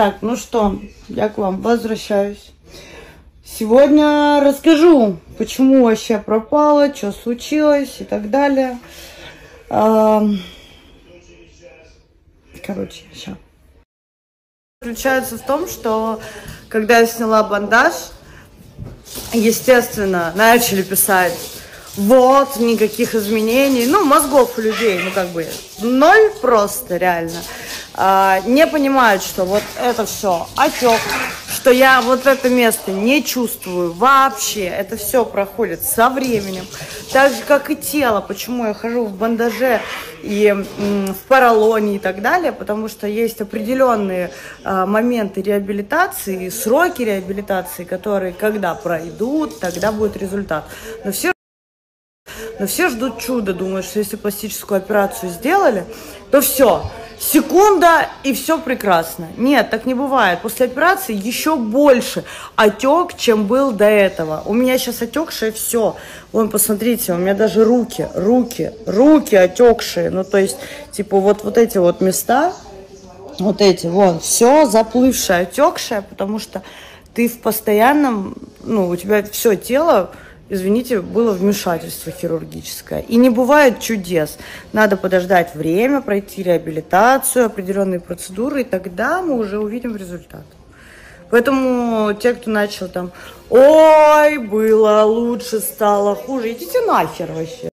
Так, ну что, я к вам возвращаюсь. Сегодня расскажу, почему вообще пропала, что случилось и так далее. Короче, сейчас. Заключается в том, что когда я сняла бандаж, естественно, начали писать, вот, никаких изменений, ну, мозгов у людей, ну, как бы, ноль просто, реально. А, не понимают, что вот это все отек, что я вот это место не чувствую вообще. Это все проходит со временем. Так же, как и тело. Почему я хожу в бандаже и в поролоне и так далее, потому что есть определенные а, моменты реабилитации, сроки реабилитации, которые, когда пройдут, тогда будет результат. Но все но все ждут чуда, думают, что если пластическую операцию сделали, то все, секунда и все прекрасно. Нет, так не бывает. После операции еще больше отек, чем был до этого. У меня сейчас отекшее все. Вон, посмотрите, у меня даже руки, руки, руки отекшие. Ну, то есть, типа, вот, вот эти вот места, вот эти, вон, все заплывшее, отекшее, потому что ты в постоянном, ну, у тебя все тело извините, было вмешательство хирургическое. И не бывает чудес. Надо подождать время, пройти реабилитацию, определенные процедуры, и тогда мы уже увидим результат. Поэтому те, кто начал там, ой, было лучше, стало хуже, идите нахер вообще.